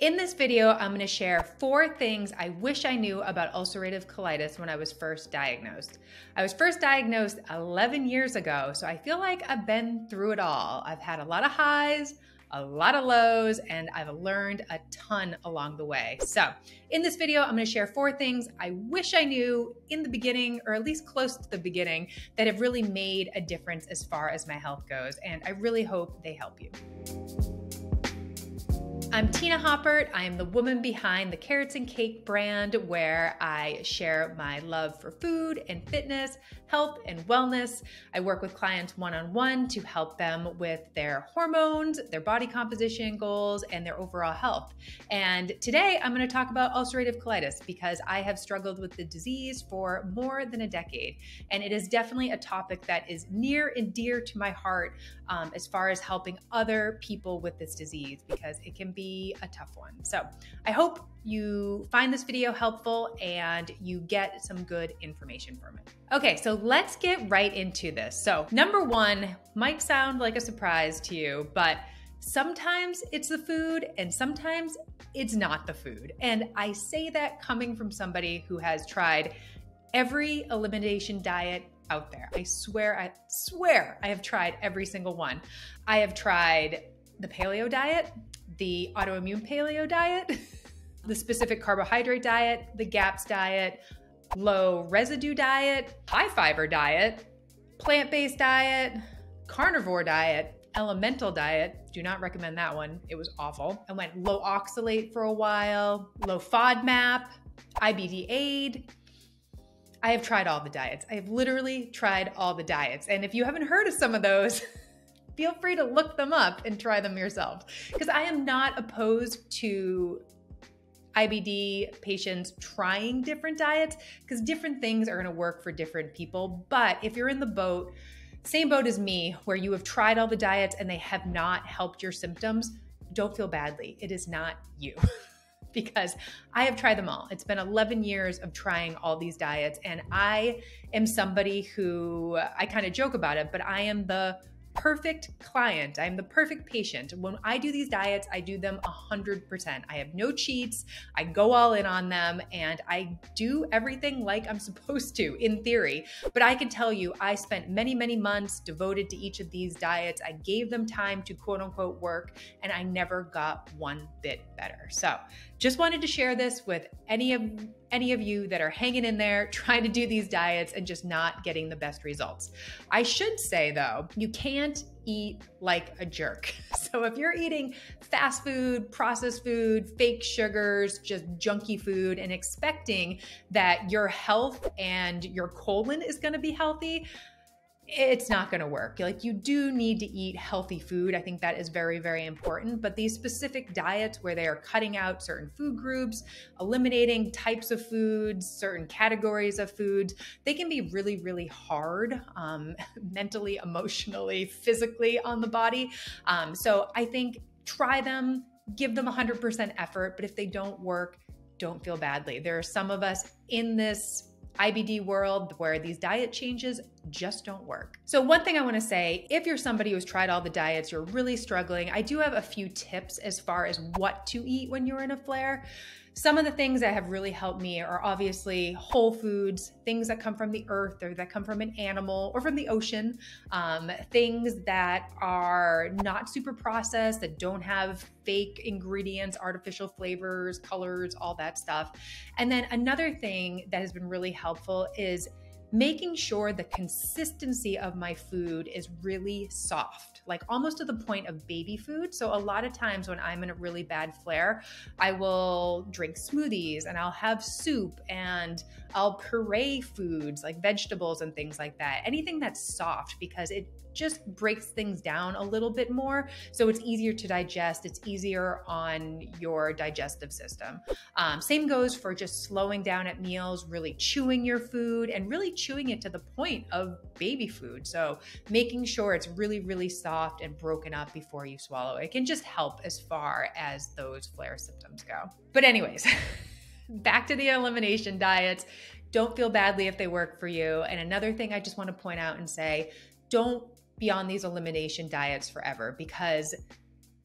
In this video, I'm gonna share four things I wish I knew about ulcerative colitis when I was first diagnosed. I was first diagnosed 11 years ago, so I feel like I've been through it all. I've had a lot of highs, a lot of lows, and I've learned a ton along the way. So, in this video, I'm gonna share four things I wish I knew in the beginning, or at least close to the beginning, that have really made a difference as far as my health goes, and I really hope they help you. I'm Tina Haupert. I am the woman behind the Carrots and Cake brand, where I share my love for food and fitness, health and wellness. I work with clients one on one to help them with their hormones, their body composition goals, and their overall health. And today I'm going to talk about ulcerative colitis because I have struggled with the disease for more than a decade. And it is definitely a topic that is near and dear to my heart um, as far as helping other people with this disease because it can be a tough one. So I hope you find this video helpful and you get some good information from it. Okay, so let's get right into this. So, number one might sound like a surprise to you, but sometimes it's the food and sometimes it's not the food. And I say that coming from somebody who has tried every elimination diet out there. I swear, I swear I have tried every single one. I have tried the paleo diet, the autoimmune paleo diet. the specific carbohydrate diet, the GAPS diet, low residue diet, high fiber diet, plant based diet, carnivore diet, elemental diet. Do not recommend that one. It was awful. I went low oxalate for a while, low FODMAP, IBD aid. I have tried all the diets. I have literally tried all the diets. And if you haven't heard of some of those, feel free to look them up and try them yourself. Because I am not opposed to IBD patients trying different diets because different things are going to work for different people. But if you're in the boat, same boat as me, where you have tried all the diets and they have not helped your symptoms, don't feel badly. It is not you. because I have tried them all. It's been 11 years of trying all these diets, and I am somebody who I kind of joke about it, but I am the perfect client. I'm the perfect patient. When I do these diets, I do them 100%. I have no cheats. I go all in on them and I do everything like I'm supposed to in theory. But I can tell you, I spent many, many months devoted to each of these diets. I gave them time to quote unquote work and I never got one bit better. So just wanted to share this with any of any of you that are hanging in there trying to do these diets and just not getting the best results. I should say though, you can't eat like a jerk. So if you're eating fast food, processed food, fake sugars, just junky food and expecting that your health and your colon is going to be healthy, it's not going to work. Like you do need to eat healthy food. I think that is very, very important. But these specific diets where they are cutting out certain food groups, eliminating types of foods, certain categories of foods, they can be really, really hard um, mentally, emotionally, physically on the body. Um, so I think try them, give them 100% effort. But if they don't work, don't feel badly. There are some of us in this IBD world where these diet changes just don't work. So, one thing I want to say if you're somebody who's tried all the diets, you're really struggling, I do have a few tips as far as what to eat when you're in a flare. Some of the things that have really helped me are obviously whole foods, things that come from the earth or that come from an animal or from the ocean, um, things that are not super processed, that don't have fake ingredients, artificial flavors, colors, all that stuff. And then another thing that has been really helpful is making sure the consistency of my food is really soft, like almost to the point of baby food. So, a lot of times when I'm in a really bad flare, I will drink smoothies and I'll have soup and I'll puree foods like vegetables and things like that. Anything that's soft because it just breaks things down a little bit more. So it's easier to digest, it's easier on your digestive system. Um, same goes for just slowing down at meals, really chewing your food, and really chewing it to the point of baby food. So making sure it's really, really soft and broken up before you swallow. It can just help as far as those flare symptoms go. But, anyways, back to the elimination diets. Don't feel badly if they work for you. And another thing I just want to point out and say don't be on these elimination diets forever because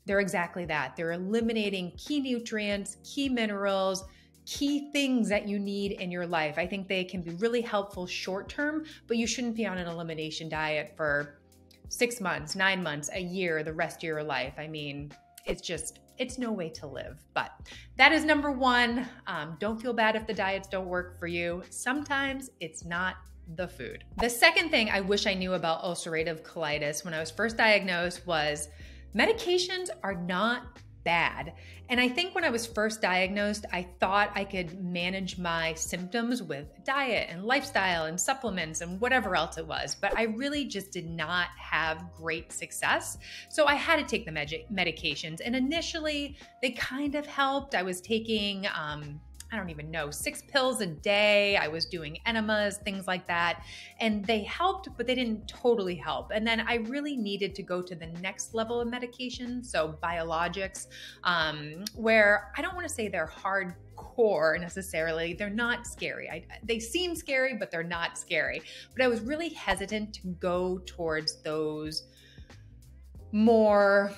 they're exactly that. They're eliminating key nutrients, key minerals, key things that you need in your life. I think they can be really helpful short term, but you shouldn't be on an elimination diet for six months, nine months, a year, the rest of your life. I mean, it's just, it's no way to live. But that is number one. Um, don't feel bad if the diets don't work for you. Sometimes it's not the food. The second thing I wish I knew about ulcerative colitis when I was first diagnosed was medications are not bad. And I think when I was first diagnosed, I thought I could manage my symptoms with diet and lifestyle and supplements and whatever else it was. But I really just did not have great success. So I had to take the med- medications. And initially, they kind of helped. I was taking, um, I don't even know, six pills a day. I was doing enemas, things like that. And they helped, but they didn't totally help. And then I really needed to go to the next level of medication, so biologics, um, where I don't want to say they're hardcore necessarily. They're not scary. I, they seem scary, but they're not scary. But I was really hesitant to go towards those more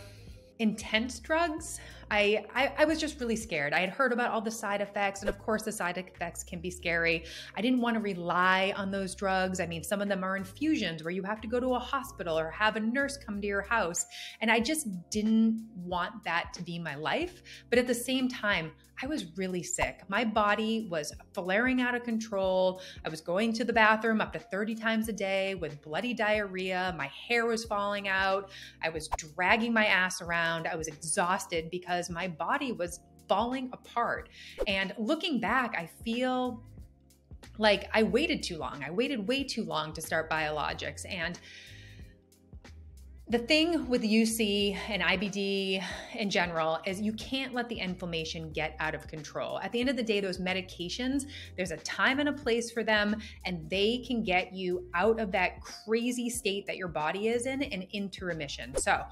intense drugs. I, I, I was just really scared. I had heard about all the side effects, and of course, the side effects can be scary. I didn't want to rely on those drugs. I mean, some of them are infusions where you have to go to a hospital or have a nurse come to your house, and I just didn't want that to be my life. But at the same time, I was really sick. My body was flaring out of control. I was going to the bathroom up to 30 times a day with bloody diarrhea. My hair was falling out. I was dragging my ass around. I was exhausted because my body was falling apart. And looking back, I feel like I waited too long. I waited way too long to start biologics. And the thing with UC and IBD in general is you can't let the inflammation get out of control. At the end of the day, those medications, there's a time and a place for them, and they can get you out of that crazy state that your body is in and into remission. So,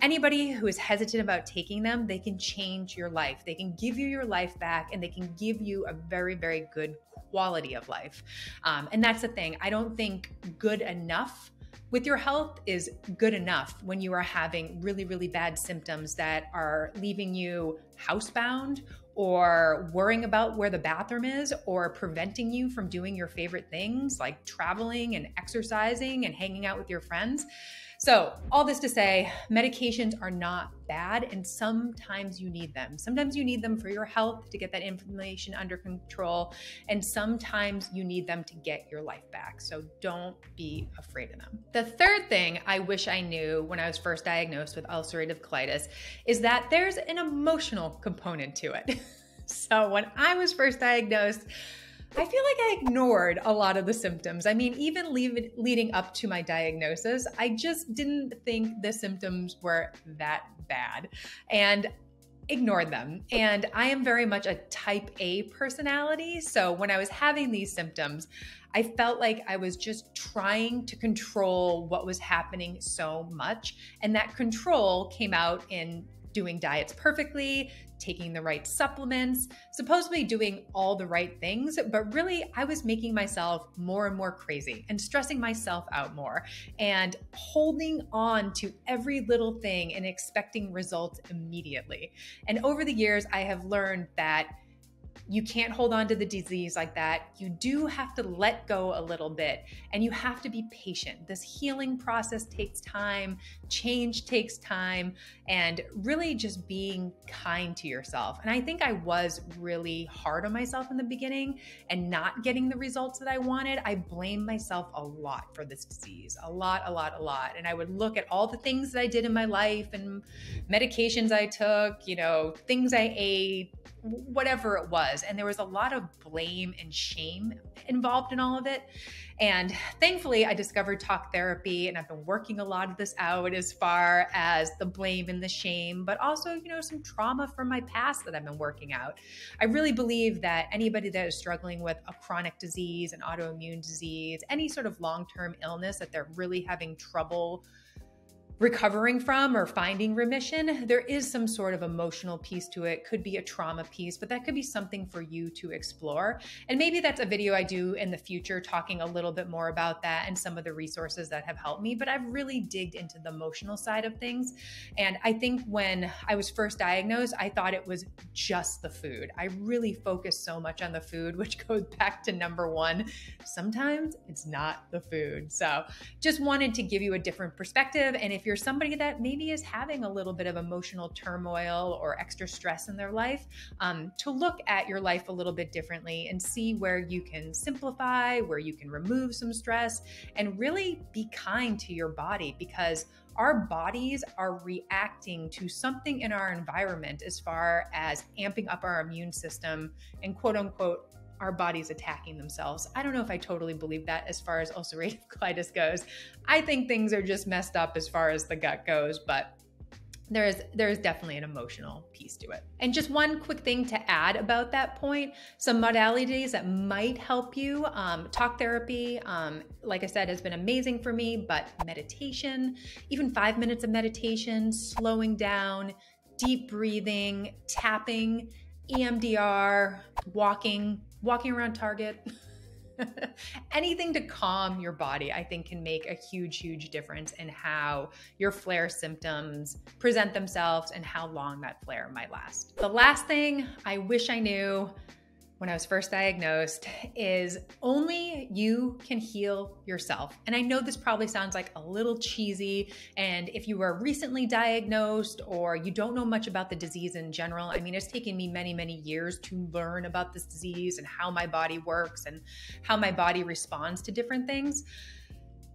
anybody who is hesitant about taking them, they can change your life. They can give you your life back and they can give you a very, very good quality of life. Um, and that's the thing. I don't think good enough with your health is good enough when you are having really, really bad symptoms that are leaving you housebound or worrying about where the bathroom is or preventing you from doing your favorite things like traveling and exercising and hanging out with your friends. So, all this to say, medications are not bad, and sometimes you need them. Sometimes you need them for your health to get that inflammation under control, and sometimes you need them to get your life back. So, don't be afraid of them. The third thing I wish I knew when I was first diagnosed with ulcerative colitis is that there's an emotional component to it. so, when I was first diagnosed, I feel like I ignored a lot of the symptoms. I mean, even leave, leading up to my diagnosis, I just didn't think the symptoms were that bad and ignored them. And I am very much a type A personality. So when I was having these symptoms, I felt like I was just trying to control what was happening so much. And that control came out in doing diets perfectly, taking the right supplements, supposedly doing all the right things, but really I was making myself more and more crazy and stressing myself out more and holding on to every little thing and expecting results immediately. And over the years, I have learned that you can't hold on to the disease like that. You do have to let go a little bit and you have to be patient. This healing process takes time, change takes time, and really just being kind to yourself. And I think I was really hard on myself in the beginning and not getting the results that I wanted. I blamed myself a lot for this disease, a lot, a lot, a lot. And I would look at all the things that I did in my life and medications I took, you know, things I ate, whatever it was. And there was a lot of blame and shame involved in all of it. And thankfully, I discovered talk therapy and I've been working a lot of this out as far as the blame and the shame, but also, you know, some trauma from my past that I've been working out. I really believe that anybody that is struggling with a chronic disease, an autoimmune disease, any sort of long term illness that they're really having trouble recovering from or finding remission, there is some sort of emotional piece to it. Could be a trauma piece, but that could be something for you to explore. And maybe that's a video I do in the future talking a little bit more about that and some of the resources that have helped me. But I've really digged into the emotional side of things. And I think when I was first diagnosed, I thought it was just the food. I really focused so much on the food, which goes back to number one. Sometimes it's not the food. So just wanted to give you a different perspective. And if you're somebody that maybe is having a little bit of emotional turmoil or extra stress in their life, um, to look at your life a little bit differently and see where you can simplify, where you can remove some stress, and really be kind to your body because our bodies are reacting to something in our environment as far as amping up our immune system and quote unquote our bodies attacking themselves. I don't know if I totally believe that as far as ulcerative colitis goes. I think things are just messed up as far as the gut goes, but there is there is definitely an emotional piece to it. And just one quick thing to add about that point: some modalities that might help you. Um, talk therapy, um, like I said, has been amazing for me. But meditation, even five minutes of meditation, slowing down, deep breathing, tapping, EMDR, walking, walking around Target. Anything to calm your body, I think, can make a huge, huge difference in how your flare symptoms present themselves and how long that flare might last. The last thing I wish I knew when I was first diagnosed is only you can heal yourself. And I know this probably sounds like a little cheesy. And if you were recently diagnosed or you don't know much about the disease in general, I mean, it's taken me many, many years to learn about this disease and how my body works and how my body responds to different things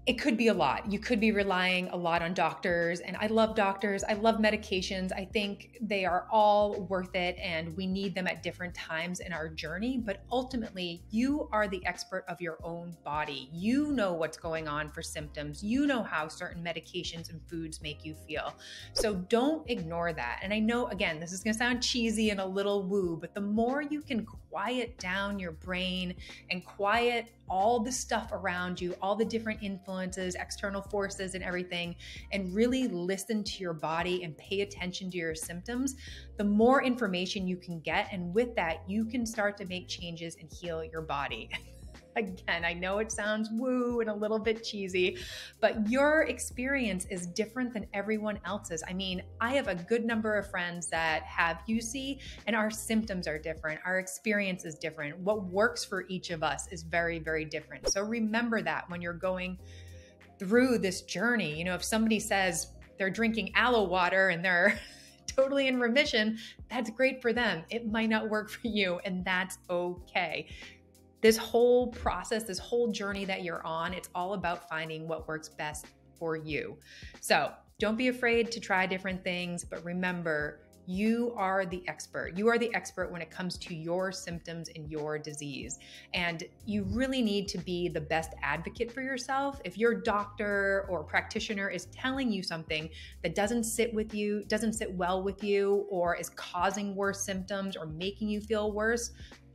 it could be a lot. You could be relying a lot on doctors. And I love doctors. I love medications. I think they are all worth it and we need them at different times in our journey. But ultimately, you are the expert of your own body. You know what's going on for symptoms. You know how certain medications and foods make you feel. So don't ignore that. And I know, again, this is going to sound cheesy and a little woo, but the more you can quiet down your brain and quiet all the stuff around you, all the different influences, external forces, and everything, and really listen to your body and pay attention to your symptoms, the more information you can get. And with that, you can start to make changes and heal your body. Again, I know it sounds woo and a little bit cheesy, but your experience is different than everyone else's. I mean, I have a good number of friends that have UC and our symptoms are different. Our experience is different. What works for each of us is very, very different. So remember that when you're going through this journey. You know, if somebody says they're drinking aloe water and they're totally in remission, that's great for them. It might not work for you, and that's okay this whole process, this whole journey that you're on, it's all about finding what works best for you. So don't be afraid to try different things, but remember, you are the expert. You are the expert when it comes to your symptoms and your disease. And you really need to be the best advocate for yourself. If your doctor or practitioner is telling you something that doesn't sit with you, doesn't sit well with you, or is causing worse symptoms or making you feel worse,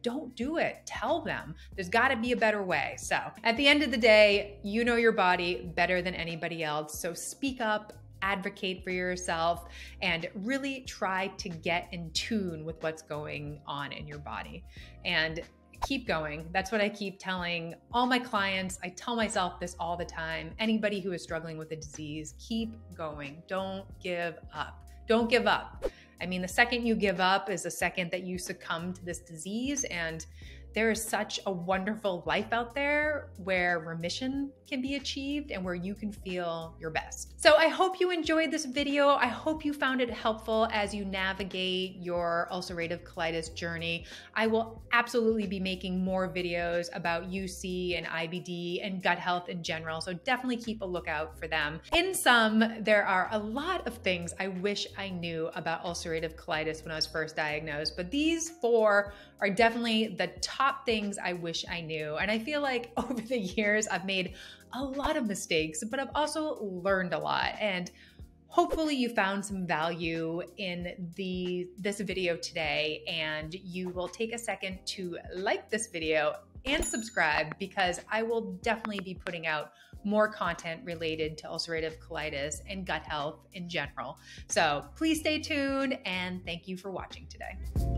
don't do it. Tell them. There's got to be a better way. So, at the end of the day, you know your body better than anybody else. So, speak up, advocate for yourself, and really try to get in tune with what's going on in your body. And keep going. That's what I keep telling all my clients. I tell myself this all the time. Anybody who is struggling with a disease, keep going. Don't give up. Don't give up. I mean, the second you give up is the second that you succumb to this disease. And there is such a wonderful life out there where remission can be achieved and where you can feel your best. So I hope you enjoyed this video. I hope you found it helpful as you navigate your ulcerative colitis journey. I will absolutely be making more videos about UC and IBD and gut health in general. So definitely keep a lookout for them. In sum, there are a lot of things I wish I knew about ulcerative colitis when I was first diagnosed, but these four are definitely the top things I wish I knew. And I feel like over the years, I've made a lot of mistakes, but I've also learned a lot. And hopefully you found some value in the this video today and you will take a second to like this video and subscribe because I will definitely be putting out more content related to ulcerative colitis and gut health in general. So please stay tuned and thank you for watching today.